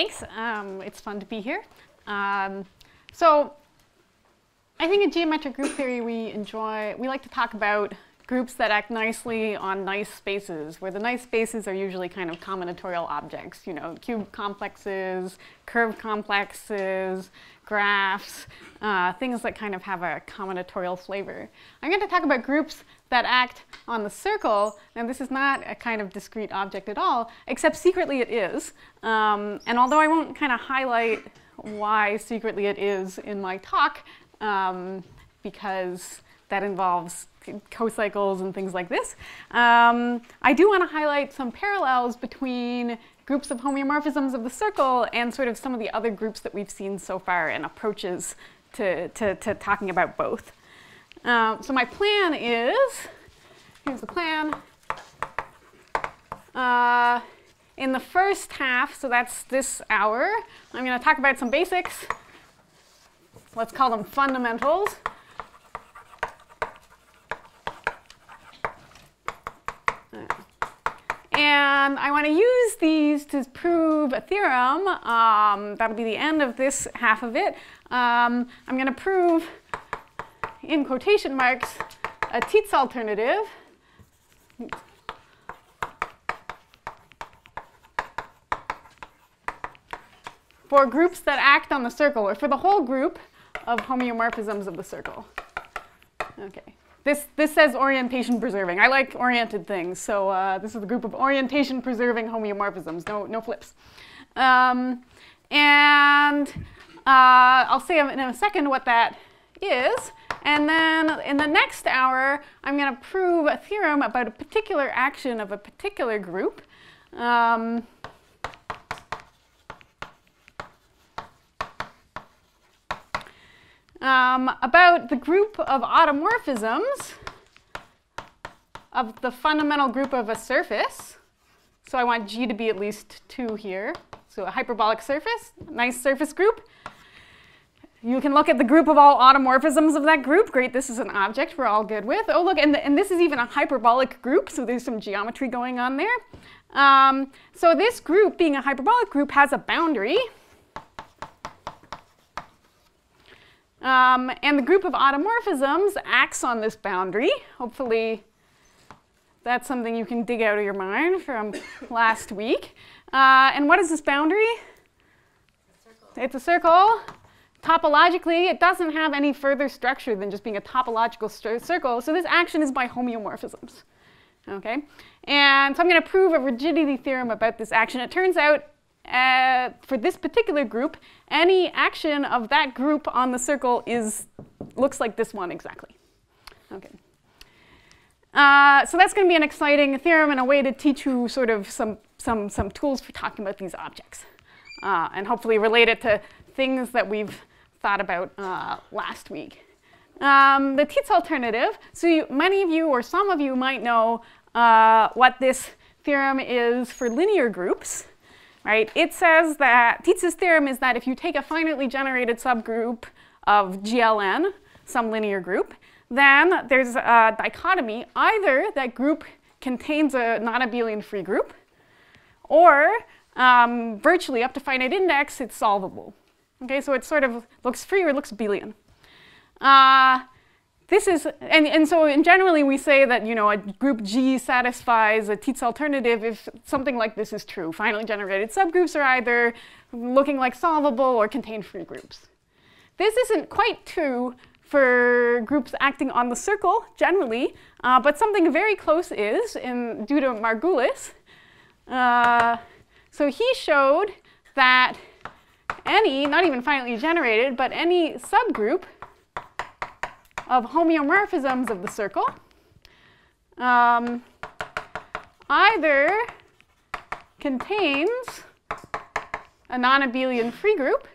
thanks. Um, it's fun to be here. Um, so I think in geometric group theory we enjoy, we like to talk about groups that act nicely on nice spaces, where the nice spaces are usually kind of combinatorial objects, you know, cube complexes, curve complexes, graphs, uh, things that kind of have a combinatorial flavor. I'm going to talk about groups that act on the circle, and this is not a kind of discrete object at all, except secretly it is. Um, and although I won't kind of highlight why secretly it is in my talk, um, because that involves cocycles and things like this. Um, I do want to highlight some parallels between groups of homeomorphisms of the circle and sort of some of the other groups that we've seen so far and approaches to, to, to talking about both. Um, so my plan is, here's the plan. Uh, in the first half, so that's this hour, I'm going to talk about some basics. Let's call them fundamentals. And I want to use these to prove a theorem. Um, that'll be the end of this half of it. Um, I'm going to prove, in quotation marks, a Tits alternative. for groups that act on the circle, or for the whole group of homeomorphisms of the circle. Okay. This, this says orientation preserving. I like oriented things, so uh, this is the group of orientation preserving homeomorphisms, no, no flips. Um, and uh, I'll say in a second what that is. And then in the next hour, I'm going to prove a theorem about a particular action of a particular group. Um, um, about the group of automorphisms of the fundamental group of a surface. So I want G to be at least 2 here. So a hyperbolic surface, nice surface group. You can look at the group of all automorphisms of that group. Great, this is an object we're all good with. Oh, look, and, the, and this is even a hyperbolic group, so there's some geometry going on there. Um, so this group, being a hyperbolic group, has a boundary. Um, and the group of automorphisms acts on this boundary. Hopefully that's something you can dig out of your mind from last week. Uh, and what is this boundary? A it's a circle. Topologically, it doesn't have any further structure than just being a topological circle. So this action is by homeomorphisms. Okay? And so I'm going to prove a rigidity theorem about this action. It turns out uh, for this particular group, any action of that group on the circle is looks like this one exactly. Okay. Uh, so that's going to be an exciting theorem and a way to teach you sort of some, some, some tools for talking about these objects. Uh, and hopefully relate it to things that we've thought about uh, last week. Um, the Tits alternative, so you, many of you or some of you might know uh, what this theorem is for linear groups right? It says that Tits's theorem is that if you take a finitely generated subgroup of GLN, some linear group, then there's a dichotomy. Either that group contains a non-abelian free group, or um, virtually up to finite index, it's solvable. Okay, so it sort of looks free or looks abelian. Uh, this is, and, and so in generally we say that, you know, a group G satisfies a Tits alternative if something like this is true. Finally generated subgroups are either looking like solvable or contain free groups. This isn't quite true for groups acting on the circle generally, uh, but something very close is in, due to Margulis. Uh, so he showed that any, not even finitely generated, but any subgroup of homeomorphisms of the circle um, either contains a non-abelian free group,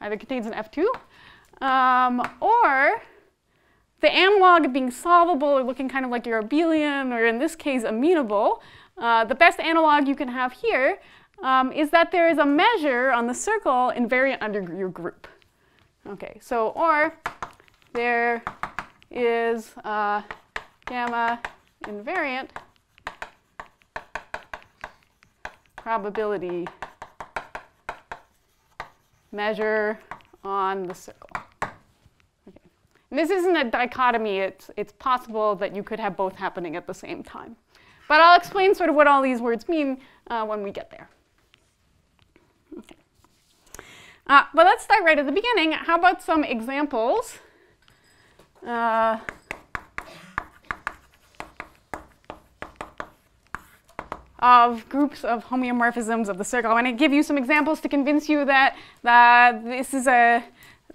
either contains an F2, um, or the analog of being solvable or looking kind of like your abelian, or in this case, amenable, uh, the best analog you can have here um, is that there is a measure on the circle invariant under your group. Okay, so, or there is uh, gamma invariant probability measure on the circle. Okay. And this isn't a dichotomy. It's, it's possible that you could have both happening at the same time. But I'll explain sort of what all these words mean uh, when we get there. Okay. Uh, but let's start right at the beginning. How about some examples? Uh, of groups of homeomorphisms of the circle. I'm going to give you some examples to convince you that uh, this is a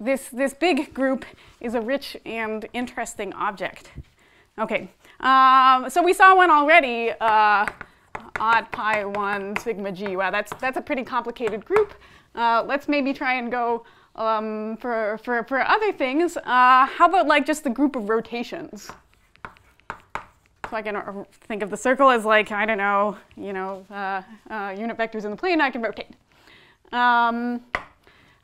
this this big group is a rich and interesting object. Okay, um, so we saw one already. Uh, odd pi 1 sigma g. Wow, that's, that's a pretty complicated group. Uh, let's maybe try and go um, for, for, for other things. Uh, how about like just the group of rotations? So I can uh, think of the circle as like, I don't know, you know, uh, uh, unit vectors in the plane I can rotate. Um,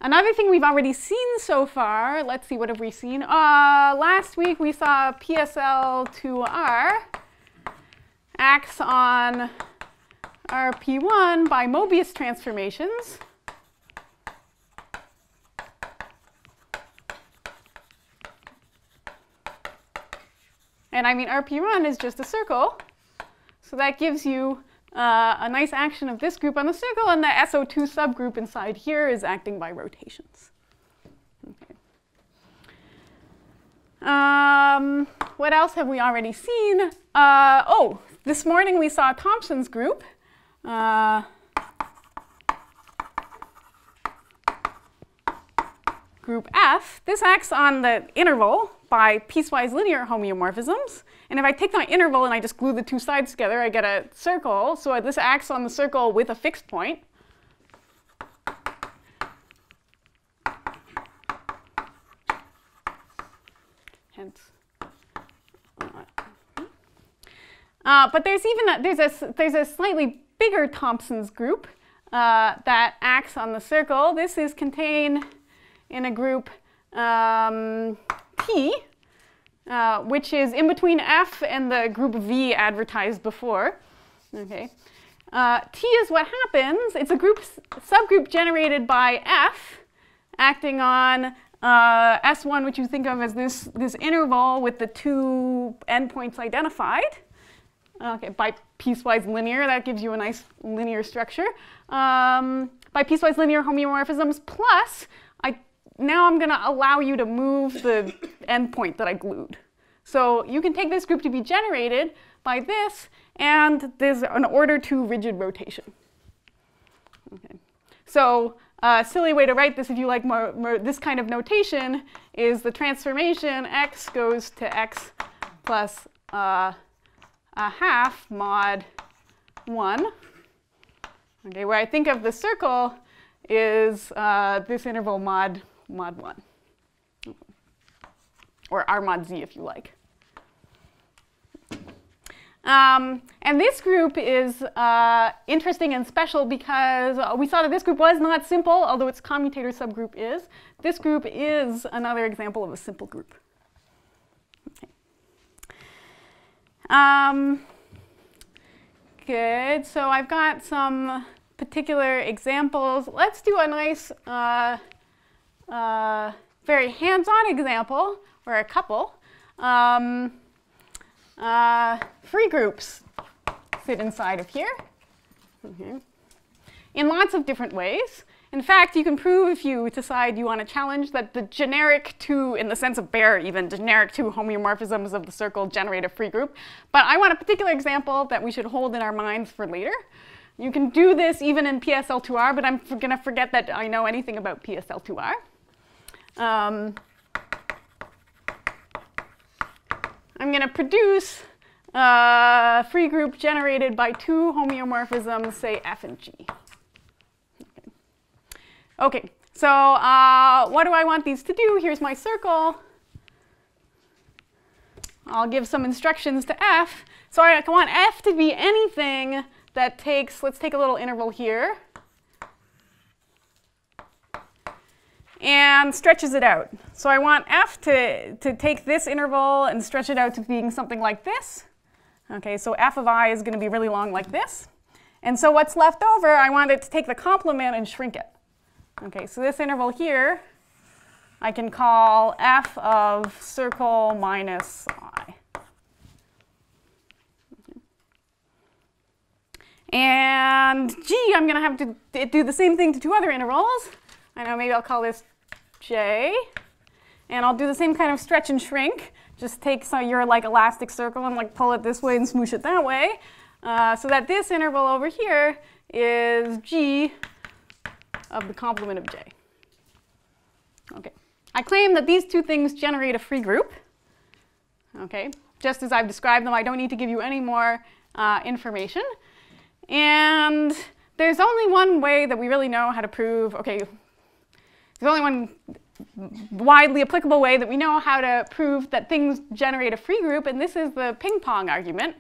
another thing we've already seen so far, let's see, what have we seen? Uh, last week we saw PSL2R acts on RP1 by Mobius transformations. And I mean, RP1 is just a circle. So that gives you uh, a nice action of this group on the circle, and the SO2 subgroup inside here is acting by rotations. Okay. Um, what else have we already seen? Uh, oh, this morning we saw Thompson's group. Uh, group F, this acts on the interval by piecewise linear homeomorphisms. And if I take my interval and I just glue the two sides together, I get a circle. So this acts on the circle with a fixed point. Hence. Uh, but there's even a, there's a there's a slightly bigger Thompson's group uh, that acts on the circle. This is contained in a group um, T, uh, which is in between F and the group V advertised before. Okay. Uh, T is what happens. It's a group subgroup generated by F acting on uh, S1, which you think of as this, this interval with the two endpoints identified. Okay, by piecewise linear, that gives you a nice linear structure. Um, by piecewise linear homeomorphisms plus now I'm going to allow you to move the endpoint that I glued. So you can take this group to be generated by this, and there's an order to rigid rotation. Okay. So a uh, silly way to write this, if you like more, more, this kind of notation, is the transformation x goes to x plus uh, a half mod 1. Okay, where I think of the circle is uh, this interval mod mod 1. Or R mod z if you like. Um, and this group is uh, interesting and special because we saw that this group was not simple, although its commutator subgroup is. This group is another example of a simple group. Okay. Um, good, so I've got some particular examples. Let's do a nice uh, uh, very hands-on example, or a couple. Um, uh, free groups sit inside of here okay. in lots of different ways. In fact, you can prove if you decide you want to challenge that the generic two, in the sense of Baire even, generic two homeomorphisms of the circle generate a free group. But I want a particular example that we should hold in our minds for later. You can do this even in PSL2R, but I'm going to forget that I know anything about PSL2R. Um, I'm going to produce a free group generated by two homeomorphisms, say F and G. Okay, okay so uh, what do I want these to do? Here's my circle. I'll give some instructions to F. So I want F to be anything that takes, let's take a little interval here. And stretches it out. So I want f to, to take this interval and stretch it out to being something like this. Okay, so f of i is going to be really long like this. And so what's left over, I want it to take the complement and shrink it. Okay, so this interval here, I can call f of circle minus i. And g, I'm going to have to do the same thing to two other intervals. I know maybe I'll call this j. And I'll do the same kind of stretch and shrink. Just take so your like elastic circle and like pull it this way and smoosh it that way. Uh, so that this interval over here is g of the complement of j. Okay. I claim that these two things generate a free group. Okay. Just as I've described them, I don't need to give you any more uh, information. And there's only one way that we really know how to prove, okay, there's only one widely applicable way that we know how to prove that things generate a free group, and this is the ping pong argument,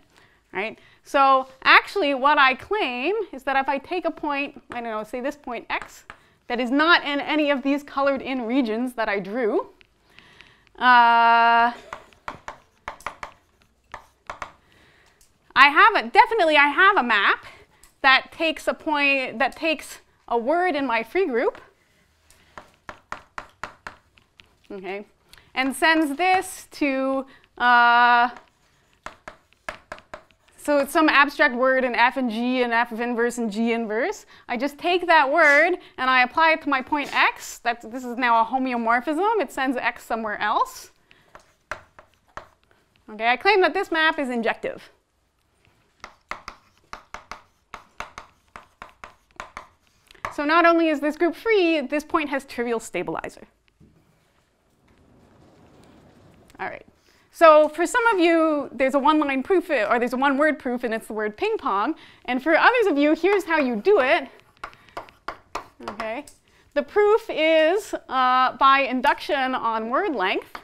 right? So actually what I claim is that if I take a point, I don't know, say this point x, that is not in any of these colored in regions that I drew, uh, I have a, definitely I have a map that takes a point, that takes a word in my free group, okay, and sends this to, uh, so it's some abstract word in f and g and f of inverse and g inverse. I just take that word and I apply it to my point x. That's, this is now a homeomorphism. It sends x somewhere else. Okay, I claim that this map is injective. So not only is this group free, this point has trivial stabilizer. All right. So for some of you, there's a one-line proof, or there's a one-word proof, and it's the word ping pong. And for others of you, here's how you do it. Okay. The proof is uh, by induction on word length.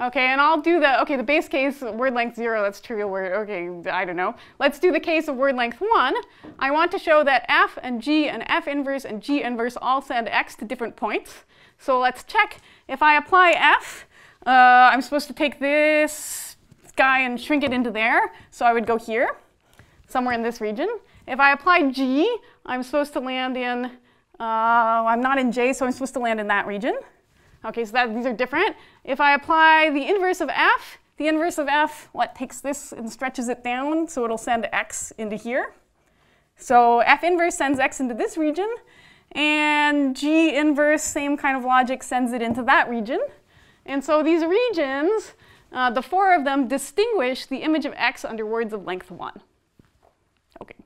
Okay, and I'll do the, okay, the base case, word length zero, that's trivial word, okay, I don't know. Let's do the case of word length one. I want to show that f and g and f inverse and g inverse all send x to different points. So let's check. If I apply f, uh, I'm supposed to take this guy and shrink it into there. So I would go here, somewhere in this region. If I apply g, I'm supposed to land in, uh, I'm not in j, so I'm supposed to land in that region. Okay, so that, these are different. If I apply the inverse of f, the inverse of f, what, takes this and stretches it down, so it'll send x into here. So f inverse sends x into this region, and g inverse, same kind of logic, sends it into that region. And so these regions, uh, the four of them distinguish the image of x under words of length 1. Okay.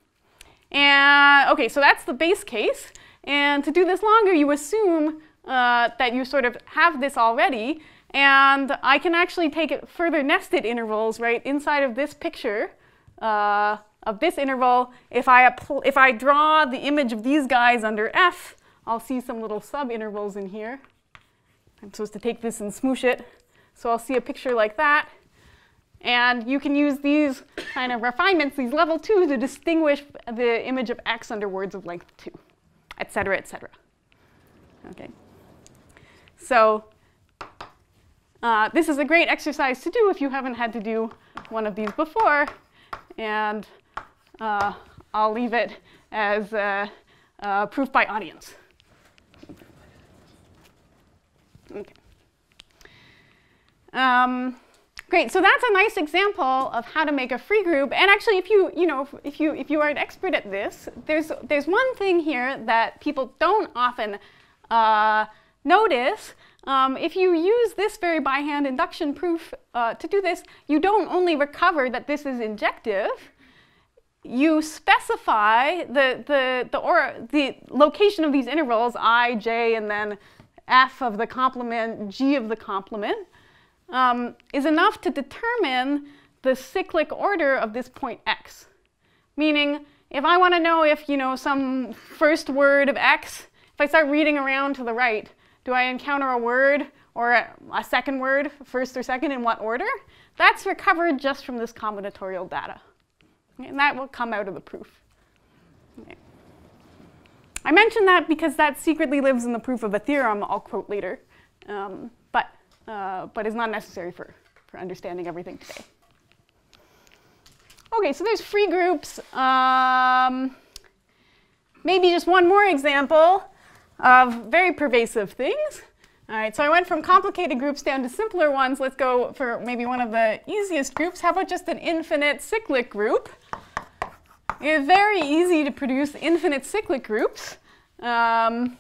And, okay, so that's the base case. And to do this longer, you assume uh, that you sort of have this already. And I can actually take further nested intervals, right, inside of this picture uh, of this interval. If I, if I draw the image of these guys under F, I'll see some little subintervals in here. I'm supposed to take this and smoosh it. So I'll see a picture like that. And you can use these kind of refinements, these level two, to distinguish the image of x under words of length two, et cetera, et cetera. Okay. So uh, this is a great exercise to do if you haven't had to do one of these before. And uh, I'll leave it as proof by audience. Okay. Um, great. So that's a nice example of how to make a free group. And actually, if you, you know, if you, if you are an expert at this, there's, there's one thing here that people don't often uh, Notice, um, if you use this very by hand induction proof uh, to do this, you don't only recover that this is injective, you specify the, the, the, or, the location of these intervals, i, j, and then f of the complement, g of the complement, um, is enough to determine the cyclic order of this point x. Meaning, if I want to know if, you know, some first word of x, if I start reading around to the right, do I encounter a word or a, second word, first or second, in what order? That's recovered just from this combinatorial data. And that will come out of the proof. I mention that because that secretly lives in the proof of a theorem I'll quote later, um, but, uh, but is not necessary for, for understanding everything today. Okay, so there's free groups. Um, maybe just one more example of very pervasive things. All right, so I went from complicated groups down to simpler ones. Let's go for maybe one of the easiest groups. How about just an infinite cyclic group? It's very easy to produce infinite cyclic groups. Um,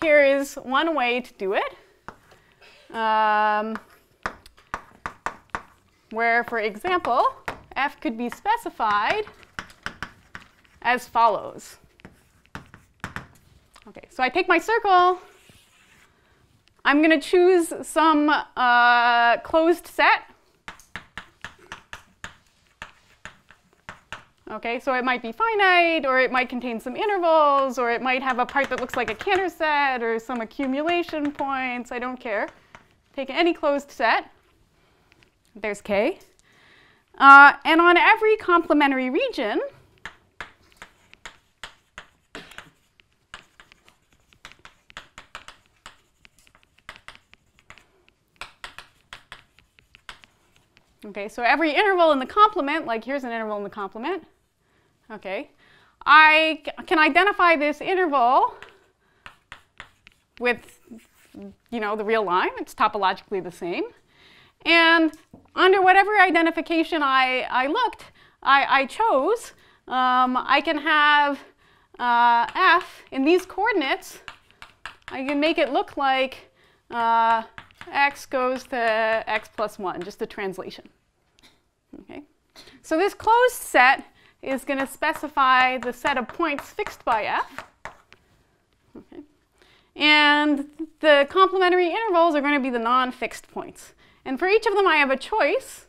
here is one way to do it. Um, where, for example, f could be specified as follows. Okay, so I take my circle. I'm going to choose some uh, closed set. Okay, so it might be finite, or it might contain some intervals, or it might have a part that looks like a Cantor set, or some accumulation points. I don't care. Take any closed set. There's K. Uh, and on every complementary region, Okay, so every interval in the complement, like here's an interval in the complement, okay, I can identify this interval with, you know, the real line. It's topologically the same. And under whatever identification I, I looked, I, I chose, um, I can have uh, f in these coordinates. I can make it look like uh, x goes to x plus 1, just a translation. Okay. So this closed set is going to specify the set of points fixed by f. Okay. And the complementary intervals are going to be the non-fixed points. And for each of them, I have a choice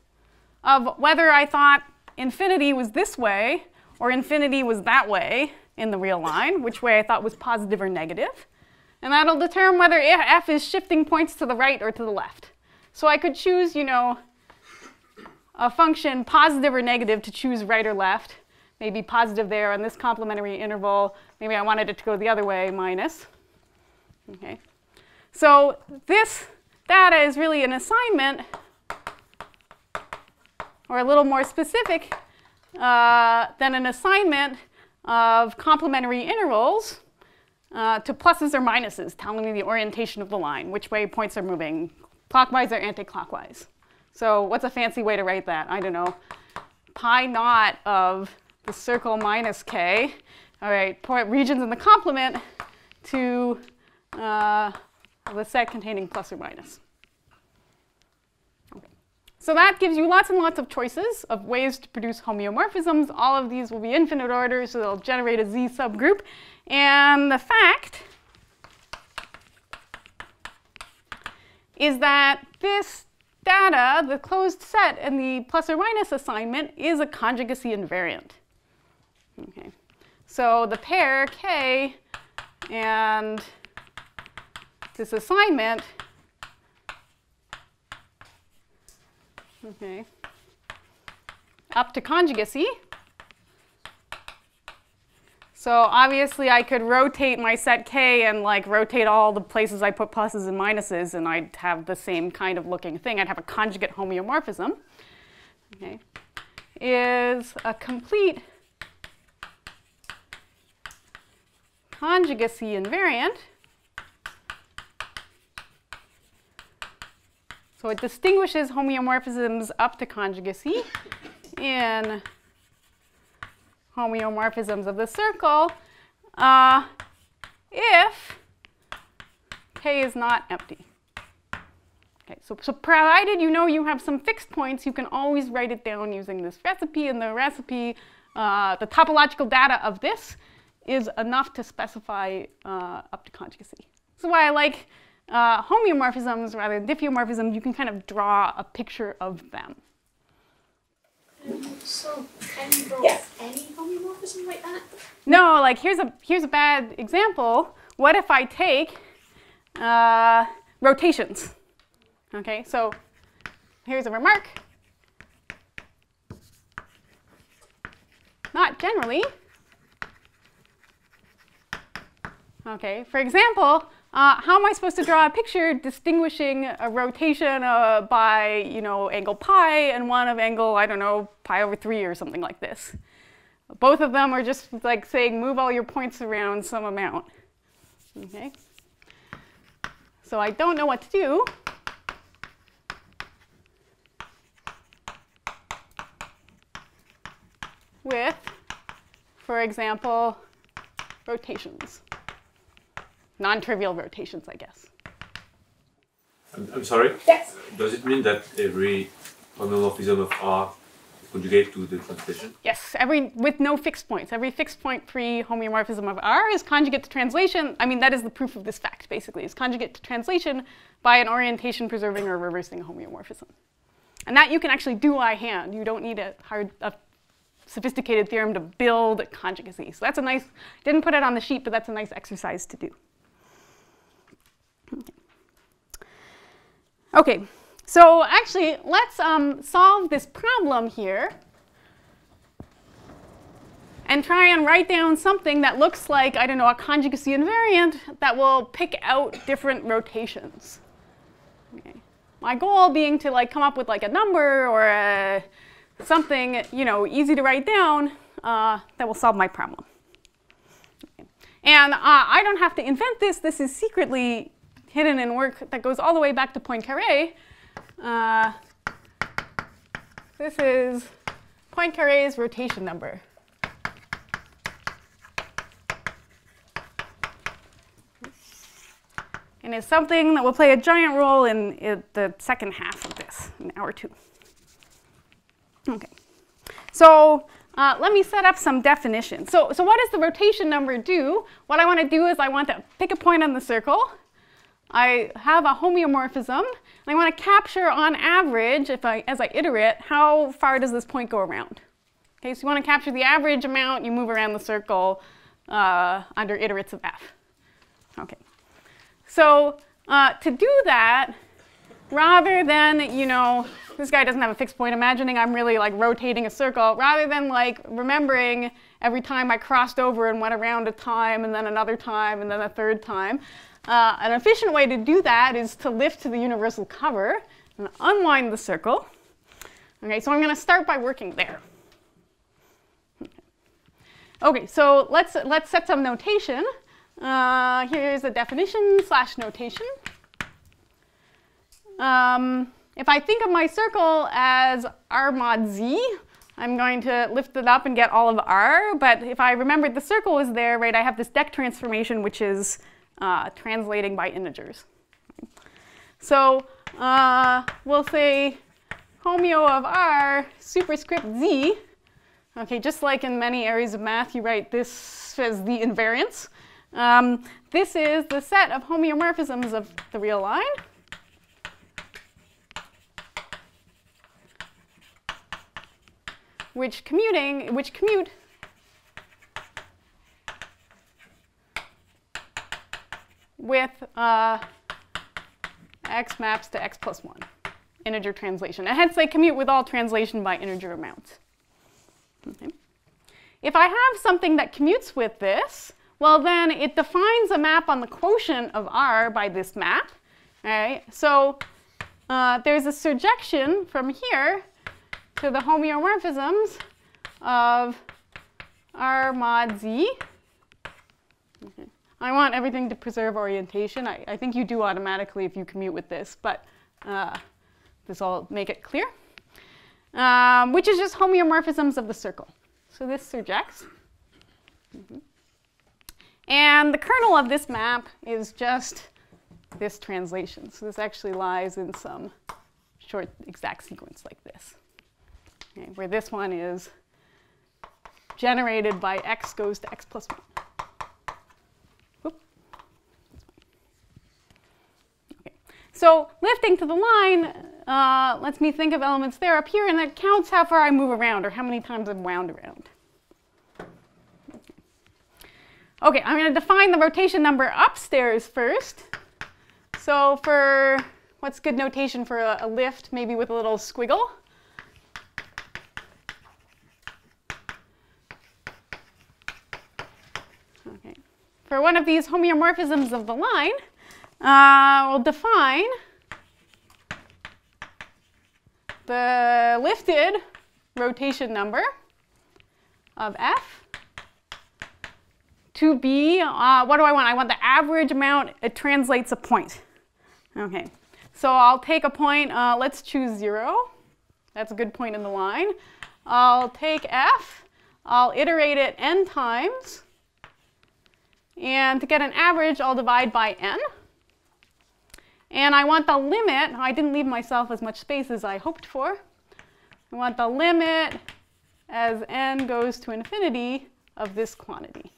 of whether I thought infinity was this way or infinity was that way in the real line, which way I thought was positive or negative. And that'll determine whether f is shifting points to the right or to the left. So I could choose, you know, a function positive or negative to choose right or left. Maybe positive there on this complementary interval. Maybe I wanted it to go the other way, minus. Okay. So this data is really an assignment, or a little more specific uh, than an assignment of complementary intervals uh, to pluses or minuses, telling me the orientation of the line, which way points are moving, clockwise or anti-clockwise. So what's a fancy way to write that? I don't know. Pi naught of the circle minus k. All right, point regions in the complement to uh, the set containing plus or minus. Okay. So that gives you lots and lots of choices of ways to produce homeomorphisms. All of these will be infinite order, so they'll generate a Z subgroup. And the fact is that this data, the closed set and the plus or minus assignment is a conjugacy invariant. Okay. So the pair K and this assignment, okay, up to conjugacy. So obviously I could rotate my set K and like rotate all the places I put pluses and minuses and I'd have the same kind of looking thing. I'd have a conjugate homeomorphism. Okay. Is a complete conjugacy invariant. So it distinguishes homeomorphisms up to conjugacy in homeomorphisms of the circle uh, if K is not empty. Okay, so, so provided you know you have some fixed points, you can always write it down using this recipe, and the recipe, uh, the topological data of this is enough to specify uh, up to conjugacy. This is why I like uh, homeomorphisms rather than diffeomorphisms. You can kind of draw a picture of them. So can you draw yeah. any homeomorphism like that? No, like here's a here's a bad example. What if I take uh, rotations? Okay, so here's a remark. Not generally. Okay, for example, uh, how am I supposed to draw a picture distinguishing a rotation uh, by, you know, angle pi and one of angle, I don't know, pi over 3 or something like this? Both of them are just like saying move all your points around some amount. Okay? So I don't know what to do. with, for example, rotations. Non-trivial rotations, I guess. I'm, I'm sorry? Yes. Does it mean that every homomorphism of R is conjugate to the translation? Yes, every with no fixed points. Every fixed point free homeomorphism of R is conjugate to translation. I mean, that is the proof of this fact, basically, is conjugate to translation by an orientation preserving or reversing homeomorphism. And that you can actually do by hand. You don't need a hard, a sophisticated theorem to build conjugacy. So that's a nice, didn't put it on the sheet, but that's a nice exercise to do. Okay, okay. so actually, let's um, solve this problem here and try and write down something that looks like, I don't know, a conjugacy invariant that will pick out different rotations. Okay. My goal being to like come up with like a number or a something, you know, easy to write down uh, that will solve my problem. And uh, I don't have to invent this. This is secretly hidden in work that goes all the way back to Poincaré. Uh, this is Poincaré's rotation number. And it's something that will play a giant role in, in the second half of this, in hour two. Okay, so uh, let me set up some definitions. So, so what does the rotation number do? What I want to do is I want to pick a point on the circle. I have a homeomorphism, and I want to capture on average, if I, as I iterate, how far does this point go around? Okay, so you want to capture the average amount you move around the circle uh, under iterates of f. Okay, so uh, to do that, rather than, you know, this guy doesn't have a fixed point, imagining I'm really like rotating a circle, rather than like remembering every time I crossed over and went around a time and then another time and then a third time. Uh, an efficient way to do that is to lift to the universal cover and unwind the circle. Okay, so I'm going to start by working there. Okay, so let's, let's set some notation. Uh, here's a definition slash notation. Um, if I think of my circle as r mod z, I'm going to lift it up and get all of r. But if I remembered the circle was there, right, I have this deck transformation, which is uh, translating by integers. So uh, we'll say homeo of r superscript z. Okay, just like in many areas of math, you write this as the invariance. Um, this is the set of homeomorphisms of the real line. which commuting, which commute with uh, x maps to x plus 1, integer translation. And hence they commute with all translation by integer amounts. Okay. If I have something that commutes with this, well then it defines a map on the quotient of R by this map. All right? So uh, there's a surjection from here to the homeomorphisms of R mod Z. I want everything to preserve orientation. I, I, think you do automatically if you commute with this, but uh, this will make it clear. Um, which is just homeomorphisms of the circle. So this surjects. Mm -hmm. And the kernel of this map is just this translation. So this actually lies in some short exact sequence like this okay, where this one is generated by x goes to x plus 1. So lifting to the line uh, lets me think of elements there up here, and that counts how far I move around or how many times I've wound around. Okay, I'm going to define the rotation number upstairs first. So for what's good notation for a, a lift, maybe with a little squiggle? Okay. For one of these homeomorphisms of the line, Uh, we'll define the lifted rotation number of f to be, uh, what do I want? I want the average amount it translates a point. Okay, so I'll take a point, uh, let's choose 0. That's a good point in the line. I'll take f, I'll iterate it n times, and to get an average, I'll divide by n. And I want the limit, I didn't leave myself as much space as I hoped for. I want the limit as n goes to infinity of this quantity.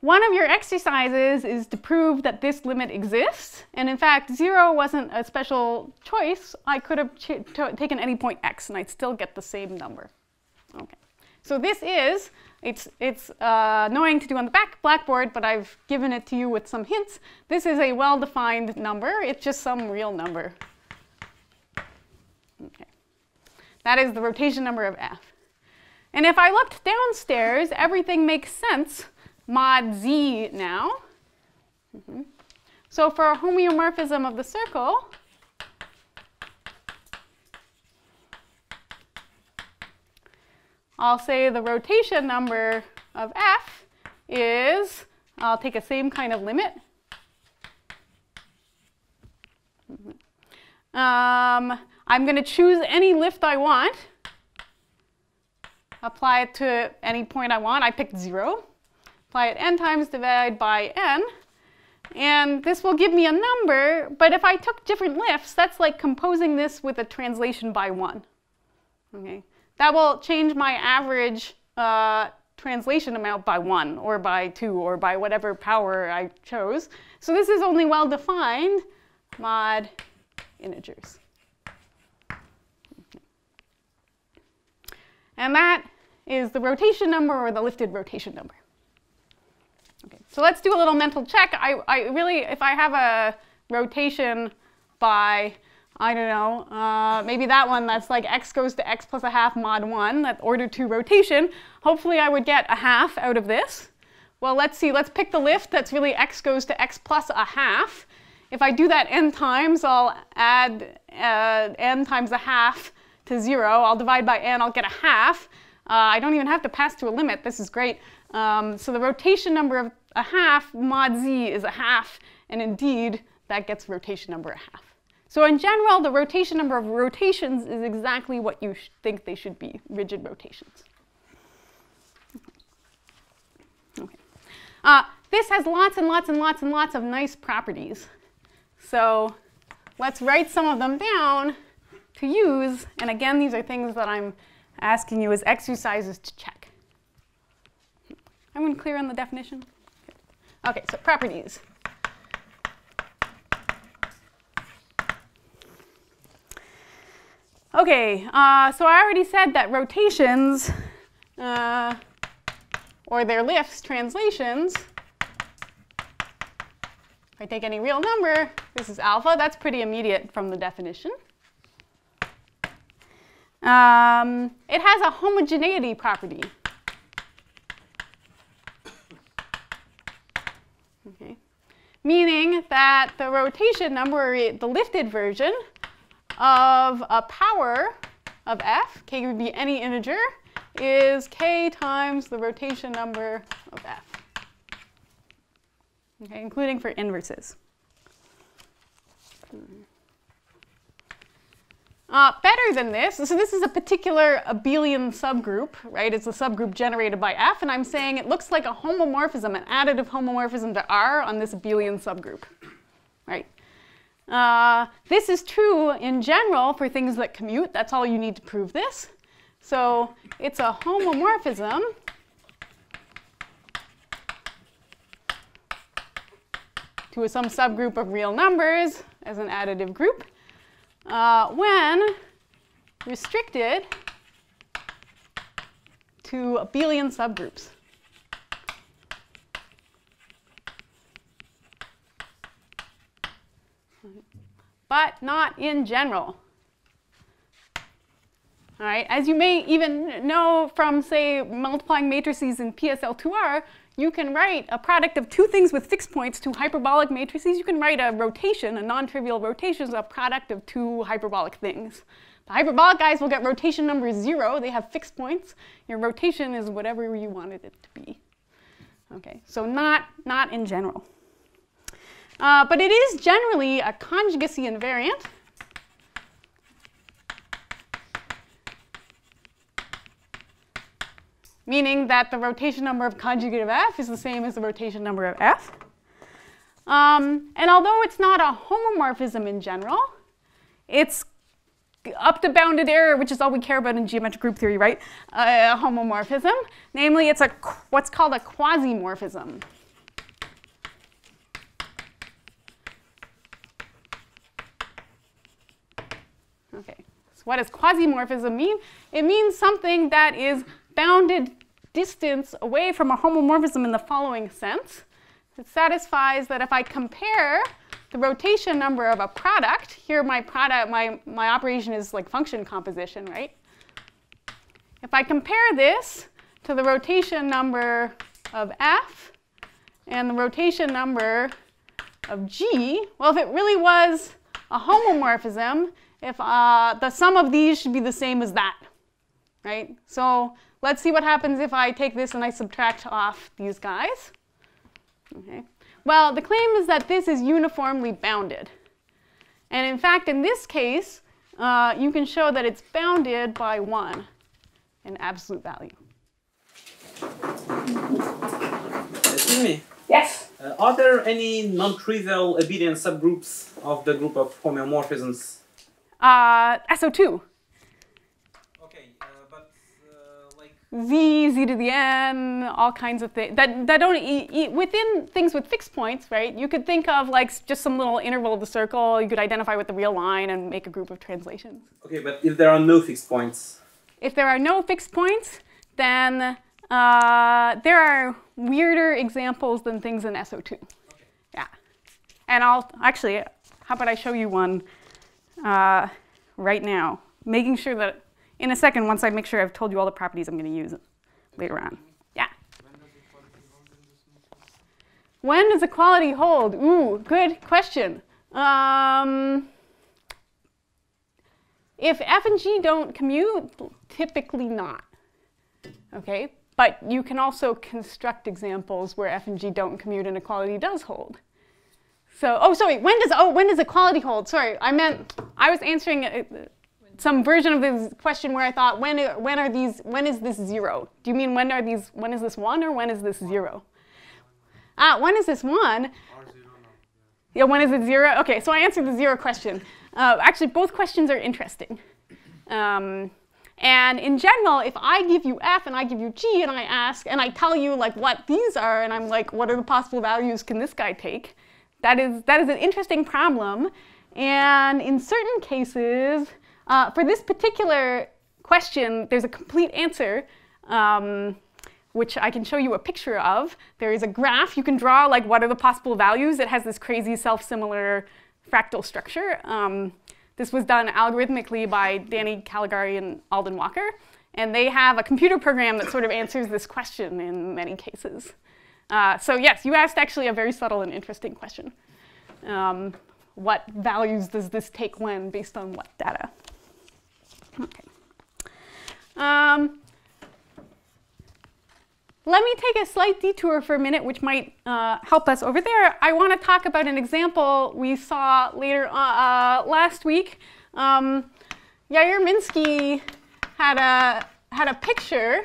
One of your exercises is to prove that this limit exists. And in fact, 0 wasn't a special choice. I could have taken any point x and I'd still get the same number. Okay. So this is, it's, it's uh, annoying to do on the back blackboard, but I've given it to you with some hints. This is a well-defined number. It's just some real number. Okay. That is the rotation number of f. And if I looked downstairs, everything makes sense mod z now. Mm -hmm. So for a homeomorphism of the circle, I'll say the rotation number of f is, I'll take a same kind of limit. Um, I'm going to choose any lift I want, apply it to any point I want. I picked 0 apply it n times divided by n, and this will give me a number, but if I took different lifts, that's like composing this with a translation by 1. Okay, That will change my average uh, translation amount by 1, or by 2, or by whatever power I chose. So this is only well-defined mod integers. And that is the rotation number or the lifted rotation number. Okay, so let's do a little mental check. I, I really, if I have a rotation by, I don't know, uh, maybe that one that's like x goes to x plus a half mod 1, that order 2 rotation, hopefully I would get a half out of this. Well, let's see, let's pick the lift that's really x goes to x plus a half. If I do that n times, I'll add uh, n times a half to 0. I'll divide by n, I'll get a half. Uh, I don't even have to pass to a limit. This is great. Um, so the rotation number of a half mod z is a half, and indeed, that gets rotation number a half. So in general, the rotation number of rotations is exactly what you think they should be, rigid rotations. Okay. Uh, this has lots and lots and lots and lots of nice properties. So let's write some of them down to use. And again, these are things that I'm asking you as exercises to check. Everyone clear on the definition? Okay, so properties. Okay, uh, so I already said that rotations, uh, or their lifts, translations, if I take any real number, this is alpha, that's pretty immediate from the definition. Um, it has a homogeneity property. Okay. Meaning that the rotation number, the lifted version of a power of f, k would be any integer, is k times the rotation number of f. Okay, including for inverses. Uh, better than this, so this is a particular abelian subgroup, right? It's a subgroup generated by F, and I'm saying it looks like a homomorphism, an additive homomorphism to R on this abelian subgroup, right? Uh, this is true in general for things that commute. That's all you need to prove this. So it's a homomorphism to some subgroup of real numbers as an additive group uh, when restricted to abelian subgroups. But not in general. All right, as you may even know from, say, multiplying matrices in PSL2R, you can write a product of two things with fixed points, two hyperbolic matrices. You can write a rotation, a non-trivial rotation, is a product of two hyperbolic things. The hyperbolic guys will get rotation number zero. They have fixed points. Your rotation is whatever you wanted it to be. Okay, so not, not in general. Uh, but it is generally a conjugacy invariant. meaning that the rotation number of conjugate of f is the same as the rotation number of f. Um, and although it's not a homomorphism in general, it's up to bounded error, which is all we care about in geometric group theory, right? Uh, a homomorphism. Namely, it's a what's called a quasimorphism. Okay, so what does quasimorphism mean? It means something that is bounded distance away from a homomorphism in the following sense. It satisfies that if I compare the rotation number of a product, here my product, my, my operation is like function composition, right? If I compare this to the rotation number of f and the rotation number of g, well, if it really was a homomorphism, if uh, the sum of these should be the same as that, right? So Let's see what happens if I take this and I subtract off these guys. Okay. Well, the claim is that this is uniformly bounded. And in fact, in this case, uh, you can show that it's bounded by 1 in absolute value. Excuse me. Yes. Uh, are there any non-trivial abelian subgroups of the group of homeomorphisms? Uh, SO2. Okay, but like z, z to the n, all kinds of things that, that don't, e e within things with fixed points, right, you could think of like just some little interval of the circle, you could identify with the real line and make a group of translations. Okay, but if there are no fixed points? If there are no fixed points, then uh, there are weirder examples than things in SO2. Okay. Yeah. And I'll, actually, how about I show you one uh, right now, making sure that in a second once I make sure I've told you all the properties I'm going to use later on. Yeah? When does equality hold? Ooh, good question. Um, if f and g don't commute, typically not. Okay, but you can also construct examples where f and g don't commute and equality does hold. So, oh, sorry, when does, oh, when does equality hold? Sorry, I meant, I was answering, uh, some version of this question where I thought, when, when are these, when is this zero? Do you mean when are these, when is this one or when is this zero? Ah, when is this one? Yeah, when is it zero? Okay, so I answered the zero question. Uh, actually, both questions are interesting. Um, and in general, if I give you f and I give you g and I ask, and I tell you like what these are, and I'm like, what are the possible values can this guy take? That is, that is an interesting problem. And in certain cases, uh, for this particular question, there's a complete answer, um, which I can show you a picture of. There is a graph you can draw, like what are the possible values. It has this crazy self-similar fractal structure. Um, this was done algorithmically by Danny Calegari and Alden Walker. And they have a computer program that sort of answers this question in many cases. Uh, so yes, you asked actually a very subtle and interesting question. Um, what values does this take when based on what data? Okay. Um, let me take a slight detour for a minute, which might uh, help us over there. I want to talk about an example we saw later uh, uh, last week. Um, Yair Minsky had a, had a picture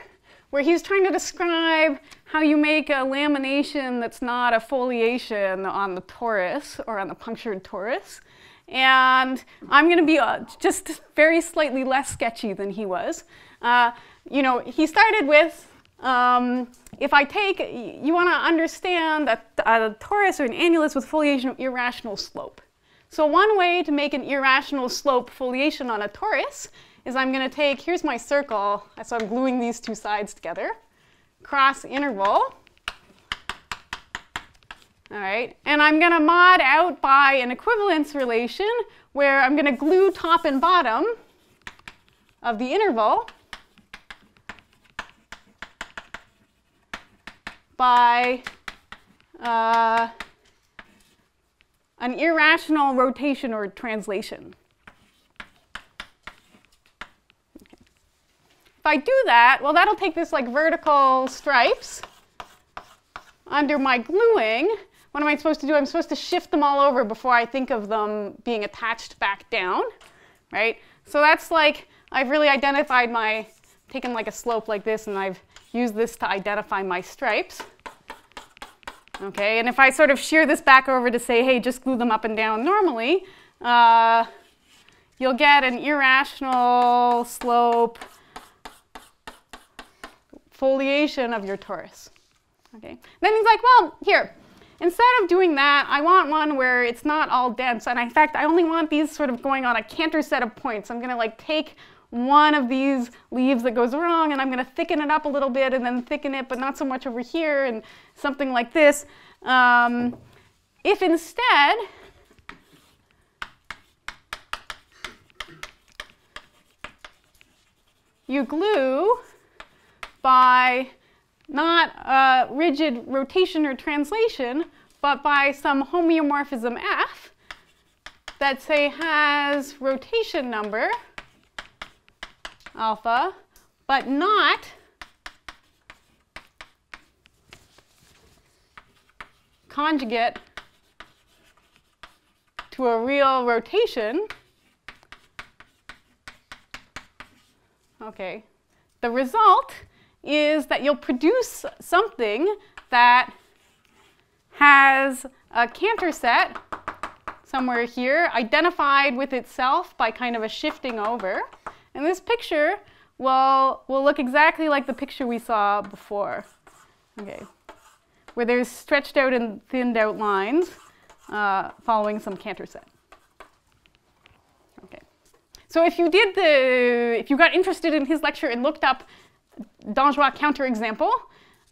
where he was trying to describe how you make a lamination that's not a foliation on the torus or on the punctured torus. And I'm going to be uh, just very slightly less sketchy than he was. Uh, you know, he started with, um, if I take, you want to understand that a torus or an annulus with foliation of irrational slope. So one way to make an irrational slope foliation on a torus is I'm going to take, here's my circle, so I'm gluing these two sides together, cross interval, all right, and I'm going to mod out by an equivalence relation where I'm going to glue top and bottom of the interval by uh, an irrational rotation or translation. I do that, well, that'll take this like vertical stripes under my gluing. What am I supposed to do? I'm supposed to shift them all over before I think of them being attached back down, right? So that's like, I've really identified my, taken like a slope like this and I've used this to identify my stripes. Okay, and if I sort of shear this back over to say, hey, just glue them up and down normally, uh, you'll get an irrational slope foliation of your torus. Okay, then he's like, well, here, instead of doing that, I want one where it's not all dense, and in fact, I only want these sort of going on a Cantor set of points. I'm gonna like take one of these leaves that goes wrong and I'm going to thicken it up a little bit and then thicken it but not so much over here and something like this. Um, if instead you glue by not a rigid rotation or translation, but by some homeomorphism F that say has rotation number alpha, but not conjugate to a real rotation. Okay, the result is that you'll produce something that has a Cantor set somewhere here, identified with itself by kind of a shifting over. And this picture will, will look exactly like the picture we saw before, okay, where there's stretched out and thinned out lines uh, following some Cantor set. Okay, so if you did the, if you got interested in his lecture and looked up Denjoy counterexample,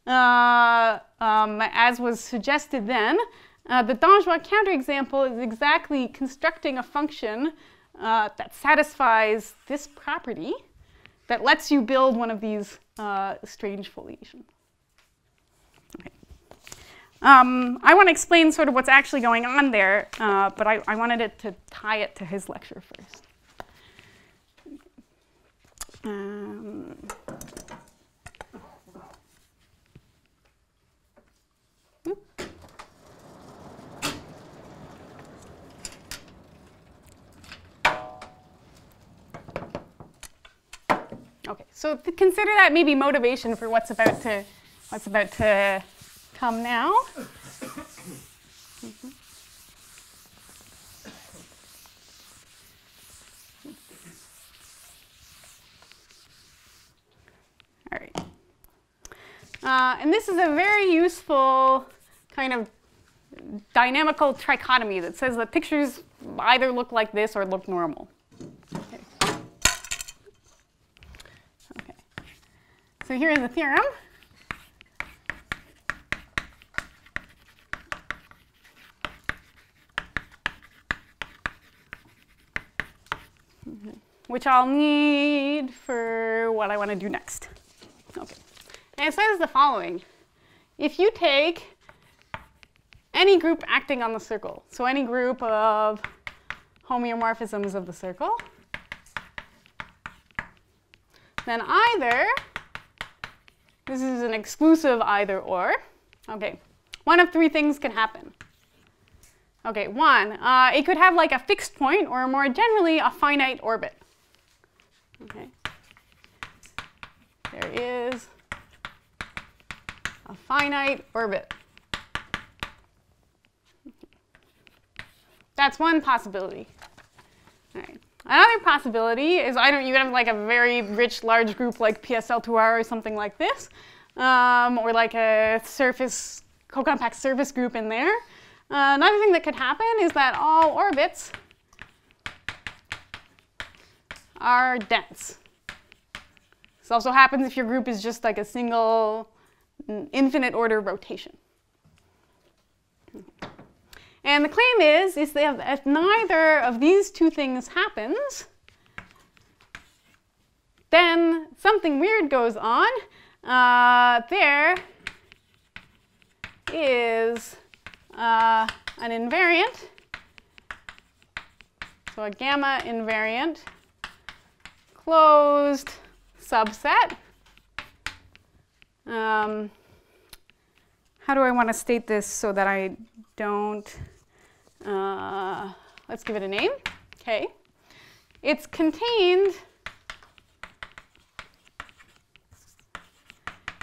uh, um, as was suggested then, uh, the Denjoy counterexample is exactly constructing a function uh, that satisfies this property that lets you build one of these uh, strange foliations. Um, I want to explain sort of what's actually going on there, uh, but I, I, wanted it to tie it to his lecture first. Um, Okay, so consider that maybe motivation for what's about to what's about to come now. Mm-hmm. All right. Uh, and this is a very useful kind of dynamical trichotomy that says that pictures either look like this or look normal. So here is the theorem. which I'll need for what I want to do next. Okay. And it says the following. If you take any group acting on the circle, so any group of homeomorphisms of the circle, then either this is an exclusive either or. Okay, one of three things can happen. Okay, one, uh, it could have like a fixed point or more generally a finite orbit. Okay, there is a finite orbit. That's one possibility. All right. Another possibility is I don't you have like a very rich large group like PSL2R or something like this, um, or like a surface co-compact surface group in there. Uh, another thing that could happen is that all orbits are dense. This also happens if your group is just like a single infinite order rotation. And the claim is, is that if neither of these two things happens, then something weird goes on. Uh, there is uh, an invariant, so a gamma invariant closed subset. Um, how do I want to state this so that I don't, uh, let's give it a name, okay. It's contained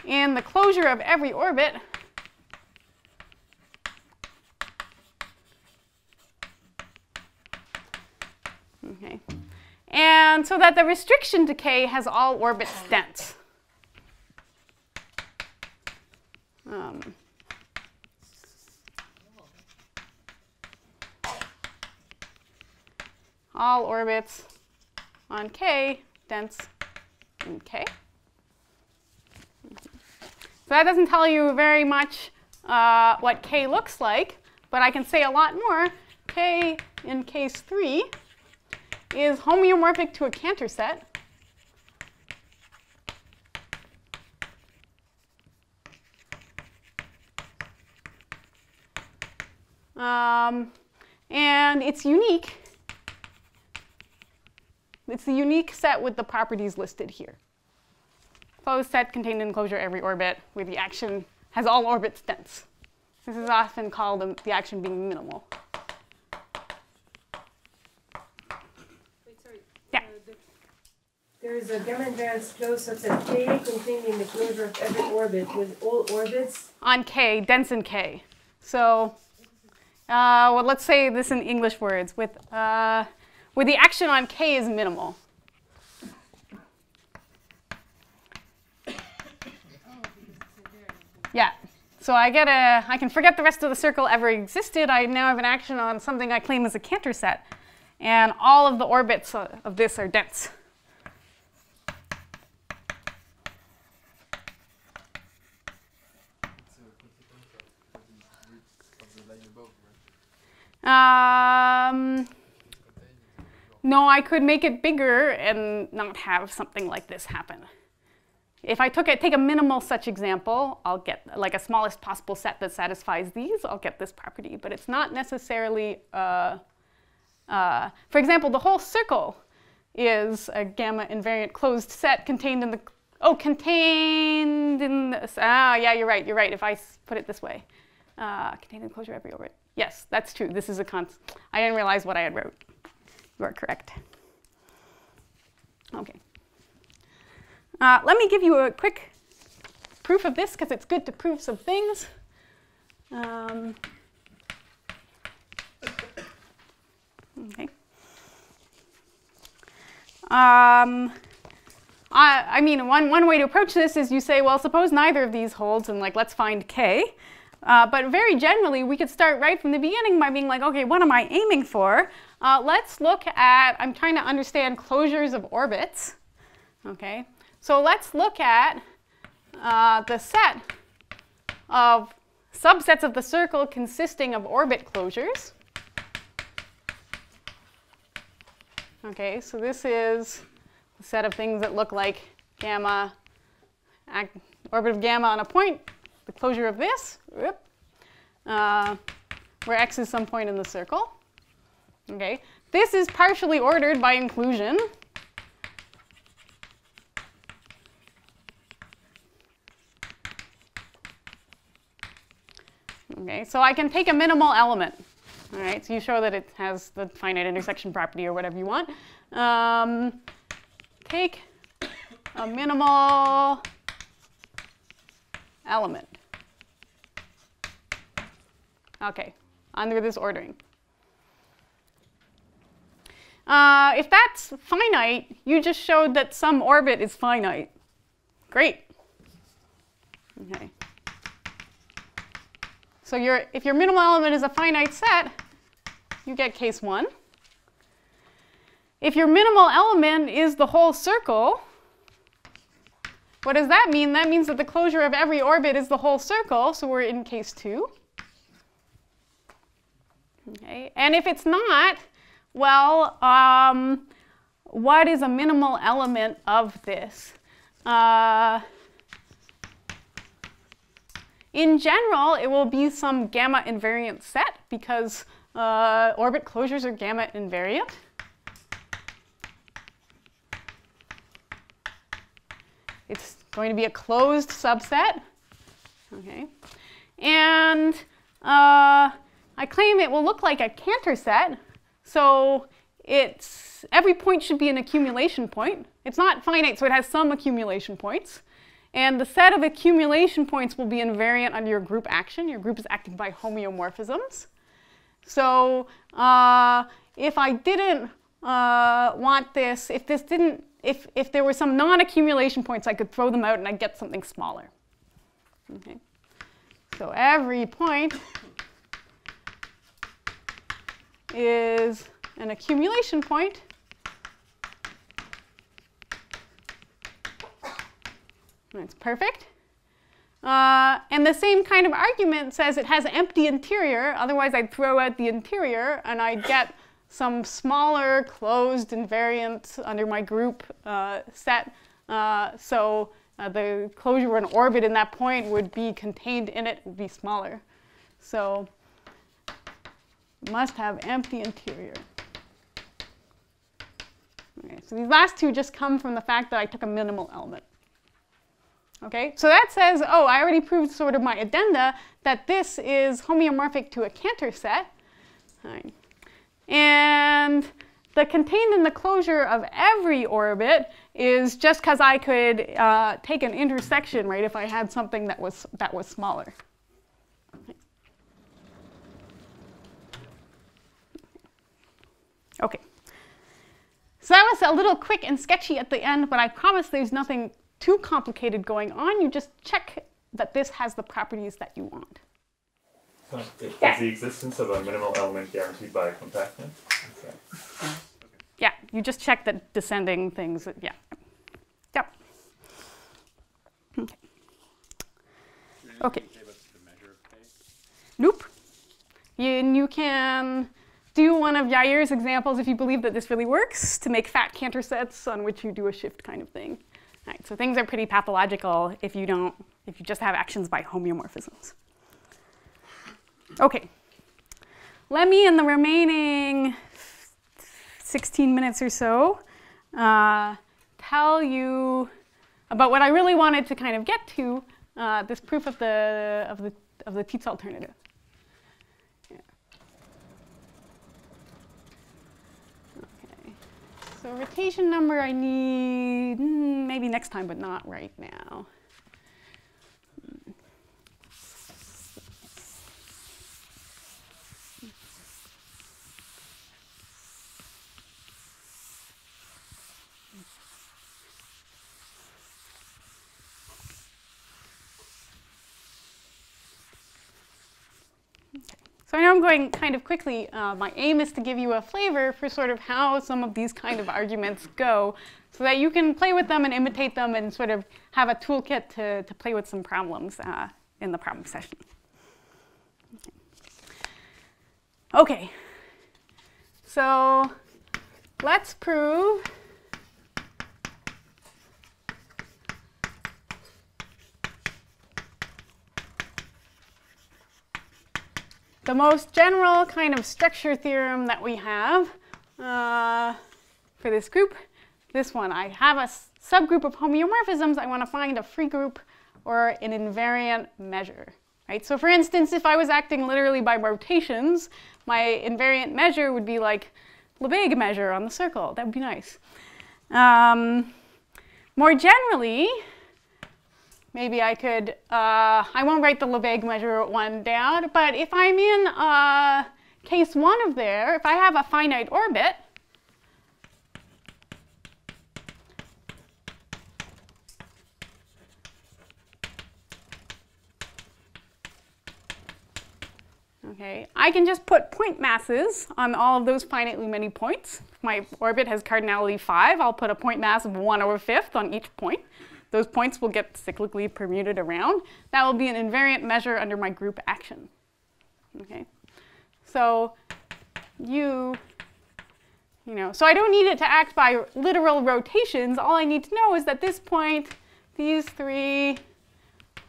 in the closure of every orbit Okay. And so that the restriction to K has all orbits dense. Um, all orbits on K dense in K. So that doesn't tell you very much uh, what K looks like, but I can say a lot more. K in case 3 is homeomorphic to a Cantor set. Um, and it's unique. It's the unique set with the properties listed here. Closed set contained in enclosure every orbit where the action has all orbits dense. This is often called the action being minimal. Yeah. There is a gamma invariance closed subset K contained in the closure of every orbit with all orbits. On K, dense in K. So, uh, well, let's say this in English words. With, uh, where the action on K is minimal. Yeah. So I get a, I can forget the rest of the circle ever existed. I now have an action on something I claim is a Cantor set. And all of the orbits of this are dense. Um, no, I could make it bigger and not have something like this happen. If I took it, take a minimal such example, I'll get like a smallest possible set that satisfies these, I'll get this property. But it's not necessarily, uh, uh, for example, the whole circle is a gamma invariant closed set contained in the, oh, contained in this, ah, yeah, you're right, you're right, if I put it this way. Uh, contained in closure every orbit. Yes, that's true, this is a const, I didn't realize what I had wrote. You are correct. Okay. Uh, let me give you a quick proof of this because it's good to prove some things. Um, okay. Um, I, I, mean, one, one way to approach this is you say, well, suppose neither of these holds, and like, let's find k. Uh, but very generally, we could start right from the beginning by being like, okay, what am I aiming for? Uh, let's look at, I'm trying to understand closures of orbits. Okay, so let's look at uh, the set of subsets of the circle consisting of orbit closures. Okay, so this is a set of things that look like gamma, orbit of gamma on a point, the closure of this, whoop, uh, where x is some point in the circle. Okay, this is partially ordered by inclusion. Okay, so I can take a minimal element. All right, so you show that it has the finite intersection property or whatever you want. Um, take a minimal element. Okay, under this ordering. Uh, if that's finite, you just showed that some orbit is finite. Great. Okay. So your, if your minimal element is a finite set, you get case one. If your minimal element is the whole circle, what does that mean? That means that the closure of every orbit is the whole circle, so we're in case two. Okay, and if it's not, well, um, what is a minimal element of this? Uh, In general, it will be some gamma invariant set because uh, orbit closures are gamma invariant. It's going to be a closed subset. Okay. And uh, I claim it will look like a Cantor set. So it's every point should be an accumulation point. It's not finite, so it has some accumulation points. And the set of accumulation points will be invariant under your group action. Your group is acting by homeomorphisms. So uh, if I didn't uh, want this, if this didn't, if, if there were some non-accumulation points, I could throw them out and I'd get something smaller. Okay. So every point is an accumulation point. That's perfect. Uh, and the same kind of argument says it has an empty interior, otherwise I'd throw out the interior and I'd get some smaller closed invariant under my group uh, set. Uh, so uh, the closure of an orbit in that point would be contained in it, would be smaller. So must have empty interior. Okay, so these last two just come from the fact that I took a minimal element. Okay, so that says, oh, I already proved sort of my addenda that this is homeomorphic to a Cantor set. And the contained in the closure of every orbit is just because I could uh, take an intersection, right, if I had something that was, that was smaller. Okay. So that was a little quick and sketchy at the end, but I promise there's nothing too complicated going on. You just check that this has the properties that you want. So is the existence of a minimal element guaranteed by compactness? Okay. Yeah, you just check that descending things, yeah. Yep. Okay. Okay. Nope. You, and you can do one of Yair's examples if you believe that this really works to make fat Cantor sets on which you do a shift kind of thing. All right, so things are pretty pathological if you don't, if you just have actions by homeomorphisms. Okay. Let me, in the remaining 16 minutes or so, uh, tell you about what I really wanted to kind of get to, uh, this proof of the, of the, of the Tits alternative. So rotation number I need mm, maybe next time, but not right now. So I know I'm going kind of quickly. Uh, my aim is to give you a flavor for sort of how some of these kind of arguments go so that you can play with them and imitate them and sort of have a toolkit to, to play with some problems uh, in the problem session. Okay, so let's prove the most general kind of structure theorem that we have uh, for this group, this one. I have a subgroup of homeomorphisms. I want to find a free group or an invariant measure. Right? So for instance, if I was acting literally by rotations, my invariant measure would be like Lebesgue measure on the circle. That would be nice. Um, more generally, Maybe I could, uh, I won't write the Lebesgue measure one down, but if I'm in uh, case one of there, if I have a finite orbit, Okay, I can just put point masses on all of those finitely many points. If my orbit has cardinality 5, I'll put a point mass of 1 over 5th on each point. Those points will get cyclically permuted around. That will be an invariant measure under my group action. Okay, so you, you know, so I don't need it to act by literal rotations. All I need to know is that this point, these three